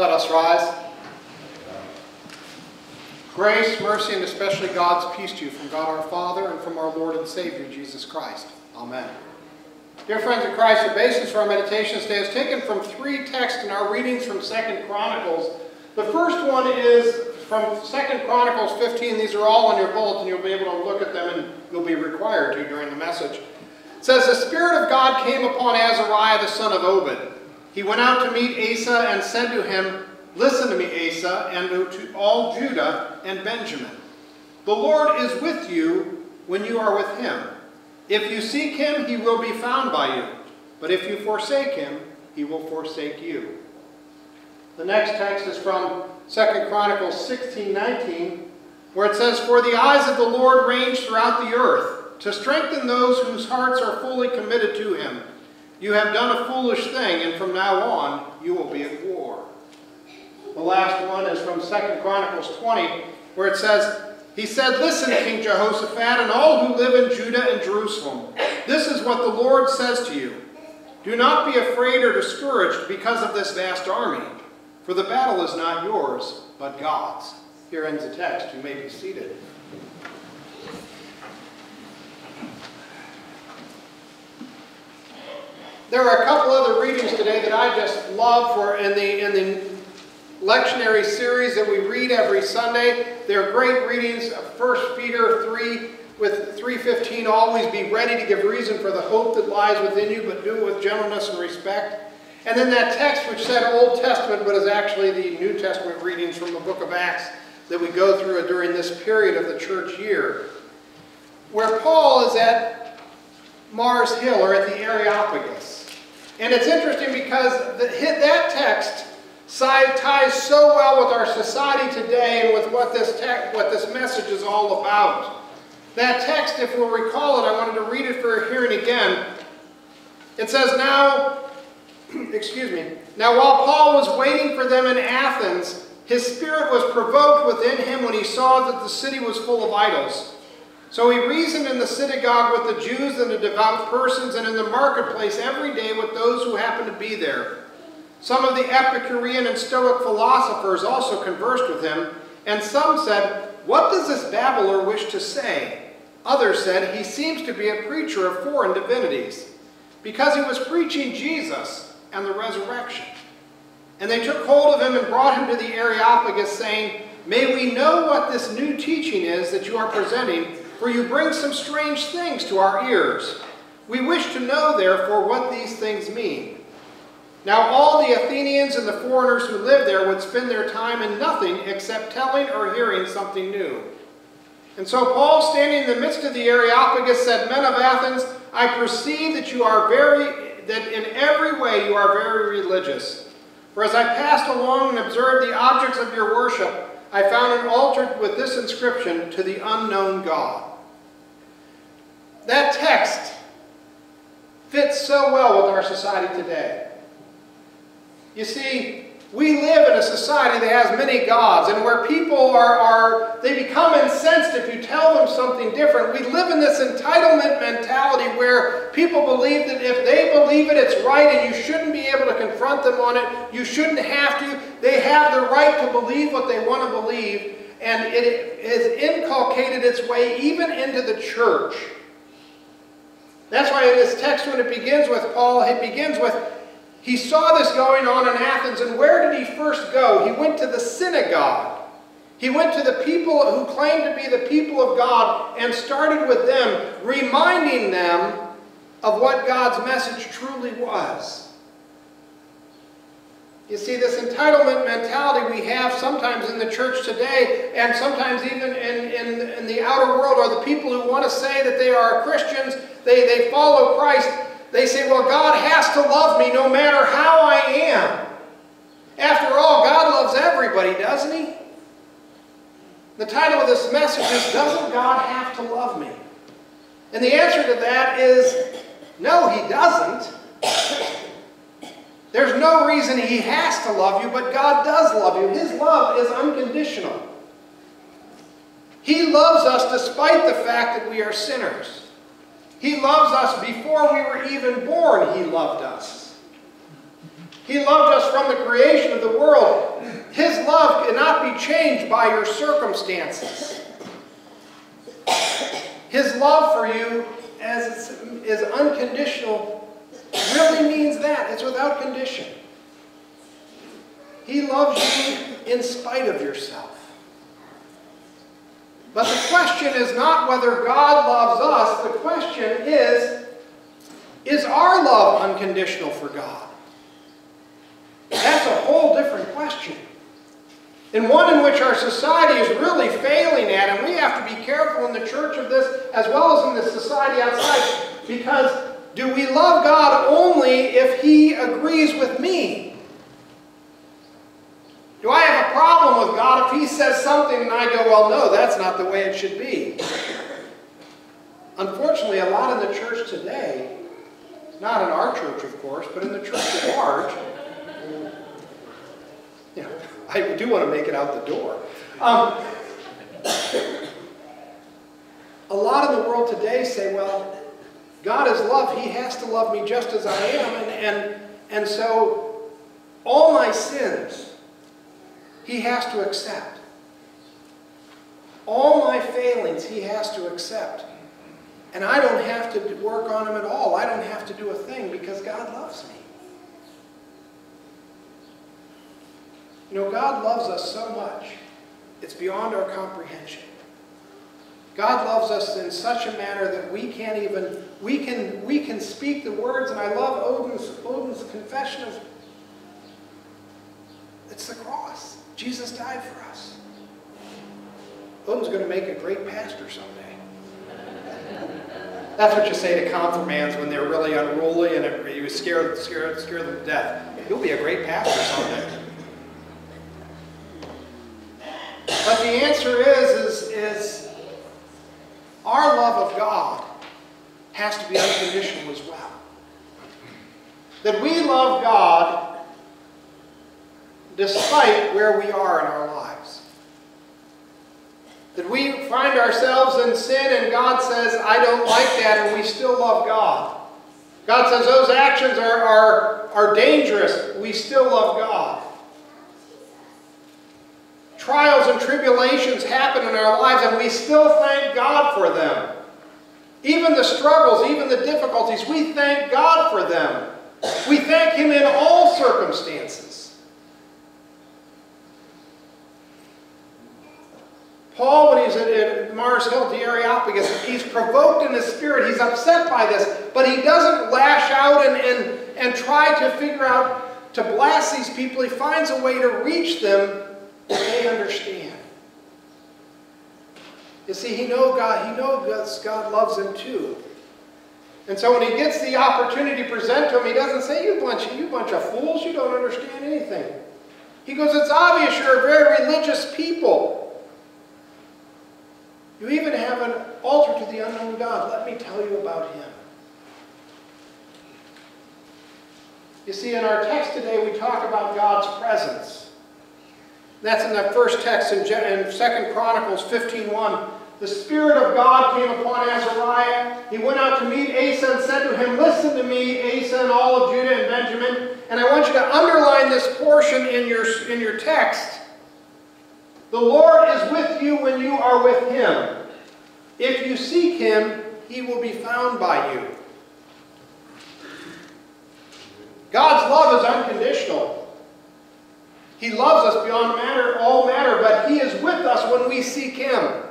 Let us rise. Grace, mercy, and especially God's peace to you from God our Father and from our Lord and Savior, Jesus Christ. Amen. Dear friends in Christ, the basis for our meditation today is taken from three texts in our readings from Second Chronicles. The first one is from Second Chronicles 15. These are all on your bulletin. You'll be able to look at them and you'll be required to during the message. It says, The Spirit of God came upon Azariah the son of Obed. He went out to meet Asa and said to him, Listen to me, Asa, and to all Judah and Benjamin. The Lord is with you when you are with him. If you seek him, he will be found by you. But if you forsake him, he will forsake you. The next text is from 2 Chronicles 16, 19, where it says, For the eyes of the Lord range throughout the earth, to strengthen those whose hearts are fully committed to him. You have done a foolish thing, and from now on you will be at war. The last one is from 2 Chronicles 20, where it says, He said, Listen, King Jehoshaphat, and all who live in Judah and Jerusalem. This is what the Lord says to you. Do not be afraid or discouraged because of this vast army, for the battle is not yours, but God's. Here ends the text. You may be seated. There are a couple other readings today that I just love for in the in the lectionary series that we read every Sunday. They're great readings. Uh, 1 Peter 3 with 315, always be ready to give reason for the hope that lies within you, but do it with gentleness and respect. And then that text which said Old Testament, but is actually the New Testament readings from the book of Acts that we go through during this period of the church year. Where Paul is at Mars Hill, or at the Areopagus. And it's interesting because the, that text ties so well with our society today and with what this, what this message is all about. That text, if we'll recall it, I wanted to read it for hearing again. It says, Now, excuse me, now while Paul was waiting for them in Athens, his spirit was provoked within him when he saw that the city was full of idols. So he reasoned in the synagogue with the Jews and the devout persons, and in the marketplace every day with those who happened to be there. Some of the Epicurean and Stoic philosophers also conversed with him, and some said, What does this babbler wish to say? Others said, He seems to be a preacher of foreign divinities, because he was preaching Jesus and the resurrection. And they took hold of him and brought him to the Areopagus, saying, May we know what this new teaching is that you are presenting for you bring some strange things to our ears. We wish to know, therefore, what these things mean. Now all the Athenians and the foreigners who lived there would spend their time in nothing except telling or hearing something new. And so Paul, standing in the midst of the Areopagus, said, Men of Athens, I perceive that you are very, that in every way you are very religious. For as I passed along and observed the objects of your worship, I found an altar with this inscription, To the unknown God. That text fits so well with our society today. You see, we live in a society that has many gods, and where people are, are, they become incensed if you tell them something different. We live in this entitlement mentality where people believe that if they believe it, it's right, and you shouldn't be able to confront them on it. You shouldn't have to. They have the right to believe what they want to believe, and it has inculcated its way even into the church. That's why in this text, when it begins with Paul, it begins with, he saw this going on in Athens, and where did he first go? He went to the synagogue. He went to the people who claimed to be the people of God and started with them, reminding them of what God's message truly was. You see, this entitlement mentality we have sometimes in the church today, and sometimes even in, in, in, the outer world, are the people who want to say that they are Christians, they, they follow Christ. They say, well, God has to love me no matter how I am. After all, God loves everybody, doesn't he? The title of this message is, Doesn't God Have to Love Me? And the answer to that is, no, he doesn't. There's no reason he has to love you, but God does love you. His love is unconditional. He loves us despite the fact that we are sinners. He loves us before we were even born, he loved us. He loved us from the creation of the world His love cannot be changed by your circumstances. His love for you as is unconditional really means that. It's without condition. He loves you in spite of yourself. But the question is not whether God loves us. The question is, is our love unconditional for God? That's a whole different question. And one in which our society is really failing at, and we have to be careful in the church of this as well as in the society outside, because do we love God only if He agrees with me? Do I have a problem with God if He says something and I go, well, no, that's not the way it should be? Unfortunately, a lot in the church today, not in our church, of course, but in the church at large, you know, I do want to make it out the door. Um, a lot in the world today say, well, God is love. He has to love me just as I am. And, and, and so all my sins, He has to accept. All my failings, He has to accept. And I don't have to work on them at all. I don't have to do a thing because God loves me. You know, God loves us so much, it's beyond our comprehension. God loves us in such a manner that we can't even, we can, we can speak the words, and I love Odin's, Odin's confession of, it's the cross. Jesus died for us. Odin's going to make a great pastor someday. That's what you say to confirmands when they're really unruly and you scare, scare, scare them to death. He'll be a great pastor someday. But the answer is, is, is our love of God has to be unconditional as well. That we love God despite where we are in our lives. That we find ourselves in sin and God says, I don't like that, and we still love God. God says those actions are, are, are dangerous. We still love God. Trials and tribulations happen in our lives and we still thank God for them. Even the struggles, even the difficulties, we thank God for them. We thank Him in all circumstances. Paul, when he's at, Mars Hill, the Areopagus, he's provoked in his spirit. He's upset by this, but he doesn't lash out and, and, and try to figure out to blast these people. He finds a way to reach them they understand. You see, he know God, he knows God loves him too. And so when he gets the opportunity presented to him, he doesn't say, you bunch, you bunch of fools, you don't understand anything. He goes, it's obvious you're a very religious people. You even have an altar to the unknown God. Let me tell you about him. You see, in our text today, we talk about God's presence. That's in that first text in, 2 Chronicles 15.1. The Spirit of God came upon Azariah. He went out to meet Asa and said to him, Listen to me, Asa and all of Judah and Benjamin. And I want you to underline this portion in your, in your text. The Lord is with you when you are with him. If you seek him, he will be found by you. God's love is unconditional. He loves us beyond matter, all matter, but He is with us when we seek Him.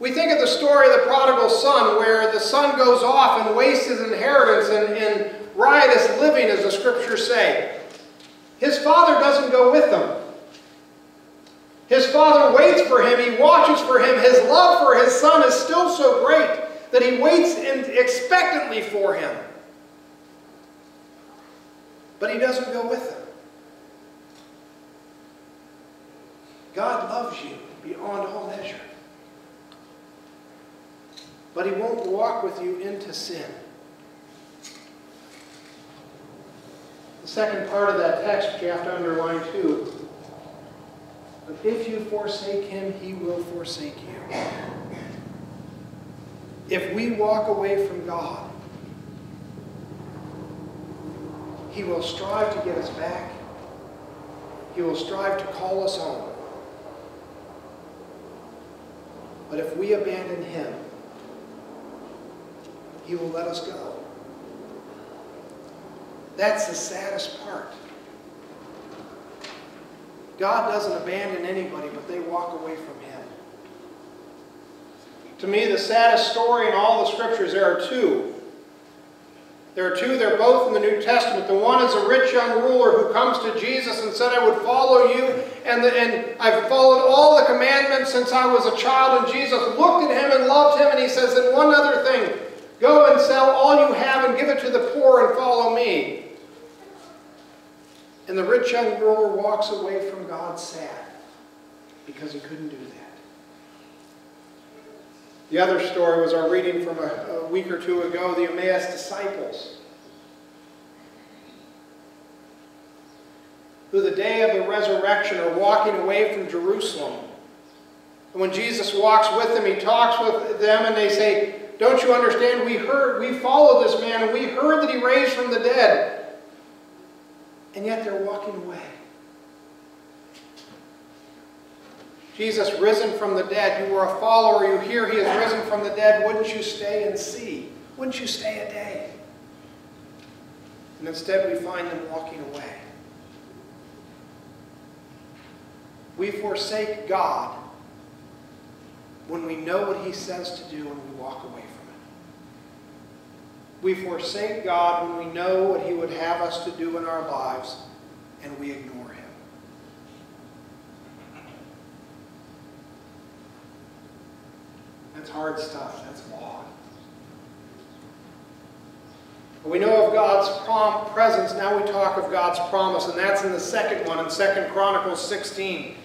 We think of the story of the prodigal son, where the son goes off and wastes his inheritance in, in riotous living, as the scriptures say. His father doesn't go with him. His father waits for him. He watches for him. His love for his son is still so great that he waits expectantly for him. But he doesn't go with him. God loves you beyond all measure. But he won't walk with you into sin. The second part of that text, which you have to underline too. But if you forsake him, he will forsake you. If we walk away from God, he will strive to get us back He will strive to call us home. But if we abandon Him, He will let us go. That's the saddest part. God doesn't abandon anybody, but they walk away from Him. To me, the saddest story in all the scriptures, there are two. There are two, they're both in the New Testament. The one is a rich young ruler who comes to Jesus and said, I would follow you, and, the, and I've followed all the commandments since I was a child. And Jesus looked at him and loved him, and he says, And one other thing, go and sell all you have and give it to the poor and follow me. And the rich young ruler walks away from God sad because he couldn't do that. The other story was our reading from a, a week or two ago, the Emmaus disciples. Who the day of the resurrection are walking away from Jerusalem. And when Jesus walks with them, he talks with them and they say, Don't you understand? We heard, we followed this man and we heard that he raised from the dead. And yet they're walking away. Jesus risen from the dead. You were a follower. You hear he has risen from the dead. Wouldn't you stay and see? Wouldn't you stay a day? And instead we find them walking away. We forsake God when we know what he says to do and we walk away from it. We forsake God when we know what he would have us to do in our lives and we ignore him. That's hard stuff. That's law. We know of God's presence. Now we talk of God's promise, and that's in the second one, in Second Chronicles 16.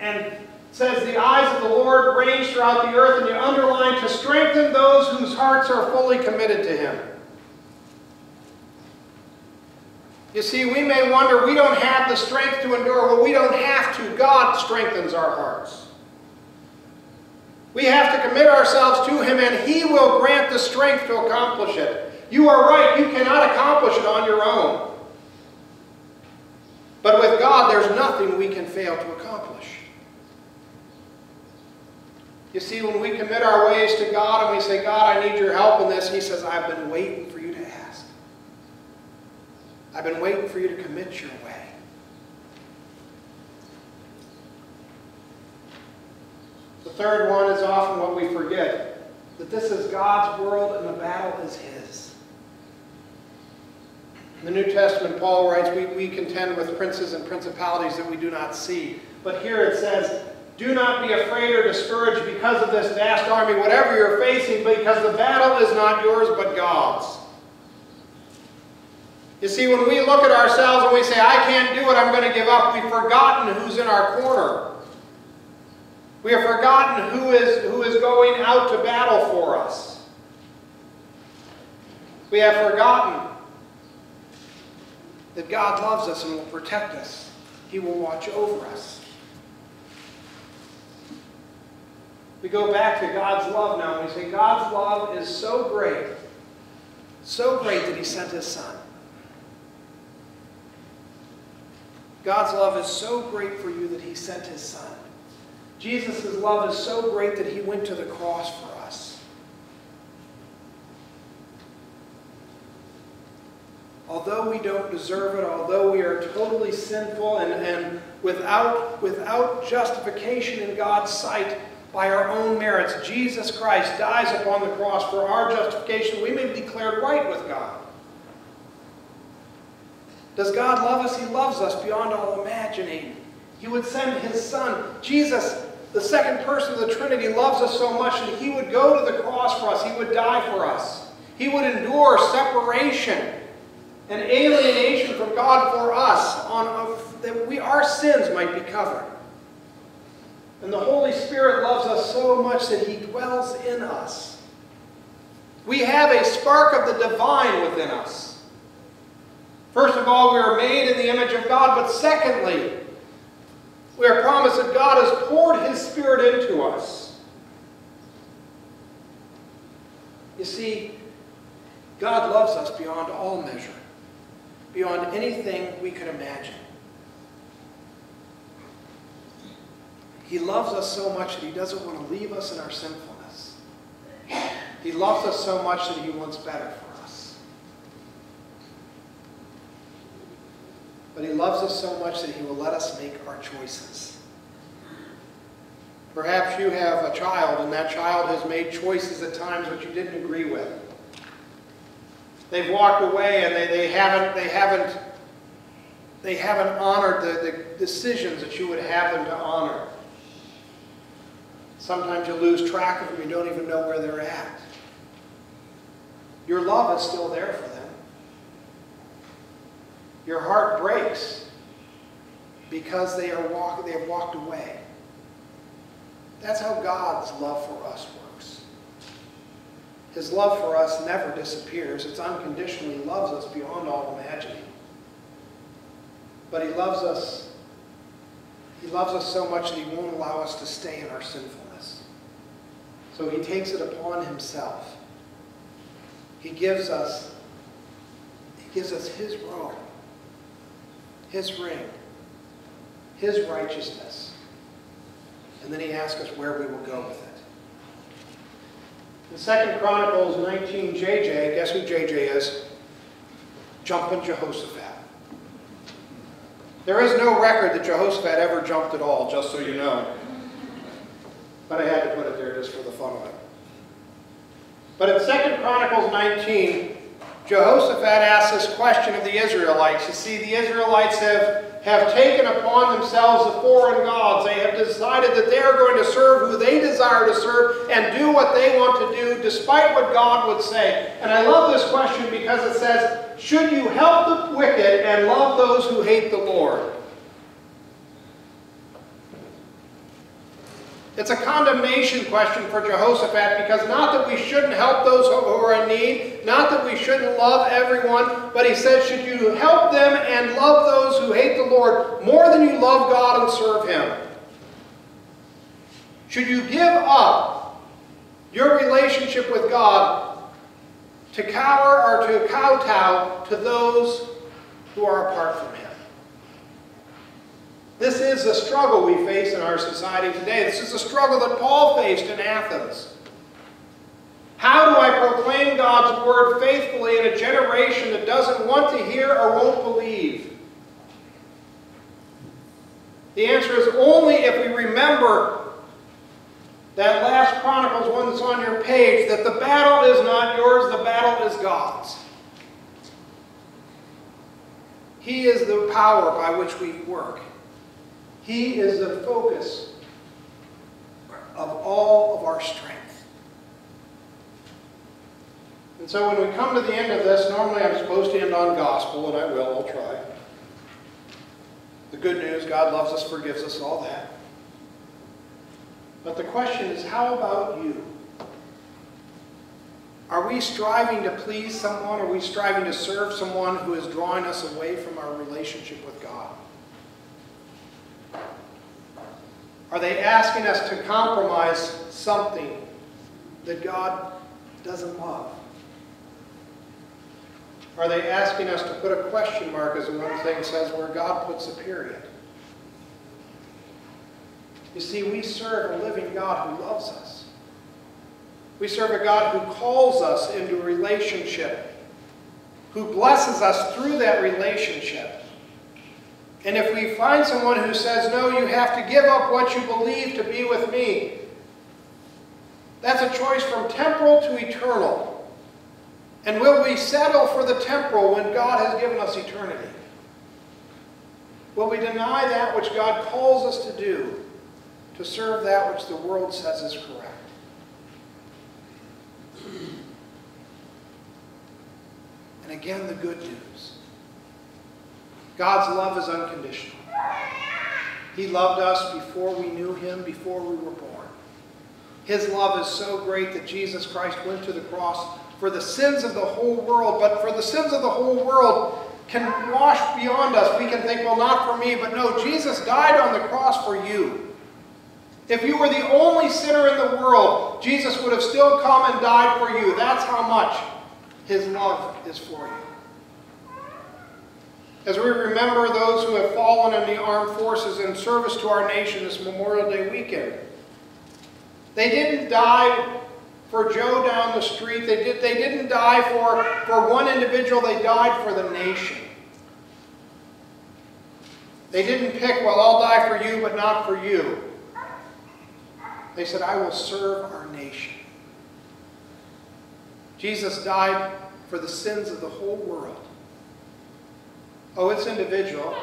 And says, The eyes of the Lord range throughout the earth, and you underline, to strengthen those whose hearts are fully committed to Him. You see, we may wonder, we don't have the strength to endure. Well, we don't have to. God strengthens our hearts. We have to commit ourselves to Him, and He will grant the strength to accomplish it. You are right, you cannot accomplish it on your own. But with God, there's nothing we can fail to accomplish. You see, when we commit our ways to God and we say, God, I need your help in this, He says, I've been waiting for you to ask. I've been waiting for you to commit your way. The third one is often what we forget, that this is God's world and the battle is His. In the New Testament, Paul writes, we, we contend with princes and principalities that we do not see. But here it says, do not be afraid or discouraged because of this vast army, whatever you're facing, because the battle is not yours but God's. You see, when we look at ourselves and we say, I can't do it, I'm going to give up, we've forgotten who's in our corner. We have forgotten who is, who is going out to battle for us. We have forgotten that God loves us and will protect us. He will watch over us. We go back to God's love now and we say, God's love is so great, so great that He sent His Son. God's love is so great for you that He sent His Son. Jesus' love is so great that He went to the cross for us. Although we don't deserve it, although we are totally sinful and, and without, without justification in God's sight, by our own merits. Jesus Christ dies upon the cross for our justification. We may be declared right with God. Does God love us? He loves us beyond all imagining. He would send His Son. Jesus, the second person of the Trinity, loves us so much that He would go to the cross for us. He would die for us. He would endure separation and alienation from God for us on, that we, our sins might be covered. And the Holy Spirit loves us so much that He dwells in us. We have a spark of the divine within us. First of all, we are made in the image of God, but secondly, we are promised that God has poured His Spirit into us. You see, God loves us beyond all measure, beyond anything we could imagine. He loves us so much that he doesn't want to leave us in our sinfulness. He loves us so much that he wants better for us. But he loves us so much that he will let us make our choices. Perhaps you have a child and that child has made choices at times which you didn't agree with. They've walked away and they, they haven't they haven't they haven't honored the, the decisions that you would have them to honor. Sometimes you lose track of them, you don't even know where they're at. Your love is still there for them. Your heart breaks because they are walk, they have walked away. That's how God's love for us works. His love for us never disappears. It's unconditional. He loves us beyond all imagining. But he loves us, he loves us so much that he won't allow us to stay in our sinfulness. So he takes it upon himself. He gives us, he gives us his robe, his ring, his righteousness. And then he asks us where we will go with it. In 2 Chronicles 19, JJ, guess who JJ is? Jumping Jehoshaphat. There is no record that Jehoshaphat ever jumped at all, just so you know. But I had to put it there just for the fun of it. But in 2 Chronicles 19, Jehoshaphat asks this question of the Israelites. You see, the Israelites have, have taken upon themselves the foreign gods. They have decided that they are going to serve who they desire to serve and do what they want to do despite what God would say. And I love this question because it says, should you help the wicked and love those who hate the Lord? It's a condemnation question for Jehoshaphat because not that we shouldn't help those who are in need, not that we shouldn't love everyone, but he says, should you help them and love those who hate the Lord more than you love God and serve Him? Should you give up your relationship with God to cower or to kowtow to those who are apart from Him? This is the struggle we face in our society today. This is the struggle that Paul faced in Athens. How do I proclaim God's word faithfully in a generation that doesn't want to hear or won't believe? The answer is only if we remember that last Chronicles one that's on your page, that the battle is not yours, the battle is God's. He is the power by which we work. He is the focus of all of our strength. And so when we come to the end of this, normally I'm supposed to end on gospel, and I will, I'll try. The good news, God loves us, forgives us, all that. But the question is, how about you? Are we striving to please someone? Are we striving to serve someone who is drawing us away from our relationship with God? Are they asking us to compromise something that God doesn't love? Are they asking us to put a question mark, as the one thing says, where God puts a period? You see, we serve a living God who loves us. We serve a God who calls us into a relationship, who blesses us through that relationship. And if we find someone who says, no, you have to give up what you believe to be with me, that's a choice from temporal to eternal. And will we settle for the temporal when God has given us eternity? Will we deny that which God calls us to do to serve that which the world says is correct? And again, the good news. God's love is unconditional. He loved us before we knew him, before we were born. His love is so great that Jesus Christ went to the cross for the sins of the whole world, but for the sins of the whole world can wash beyond us. We can think, well, not for me, but no, Jesus died on the cross for you. If you were the only sinner in the world, Jesus would have still come and died for you. That's how much his love is for you. As we remember those who have fallen in the armed forces in service to our nation this Memorial Day weekend, they didn't die for Joe down the street. They, did, they didn't die for, for one individual. They died for the nation. They didn't pick, well, I'll die for you, but not for you. They said, I will serve our nation. Jesus died for the sins of the whole world. Oh, it's individual.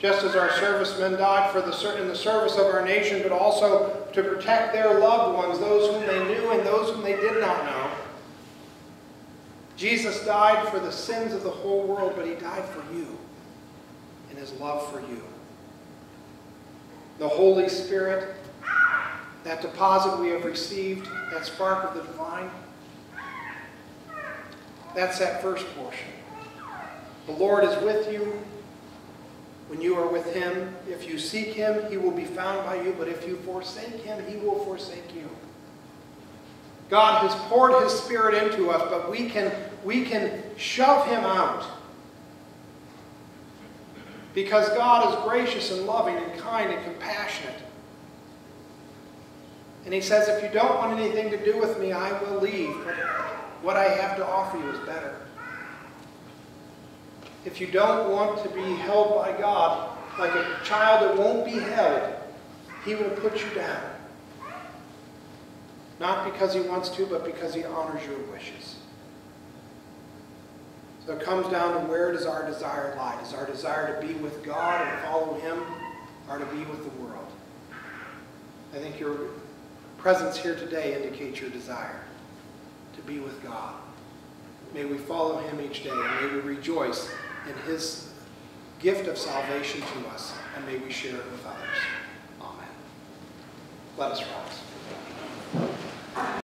Just as our servicemen died for the, in the service of our nation, but also to protect their loved ones, those whom they knew and those whom they did not know. Jesus died for the sins of the whole world, but he died for you in his love for you. The Holy Spirit, that deposit we have received, that spark of the divine, that's that first portion. The Lord is with you when you are with him. If you seek him, he will be found by you. But if you forsake him, he will forsake you. God has poured his spirit into us, but we can, we can shove him out. Because God is gracious and loving and kind and compassionate. And he says, if you don't want anything to do with me, I will leave. But what I have to offer you is better. If you don't want to be held by God like a child that won't be held, he will put you down. Not because he wants to, but because he honors your wishes. So it comes down to where does our desire lie? Does our desire to be with God and follow him or to be with the world? I think your presence here today indicates your desire to be with God. May we follow him each day and may we rejoice in his gift of salvation to us and may we share it with others. Amen. Let us rise.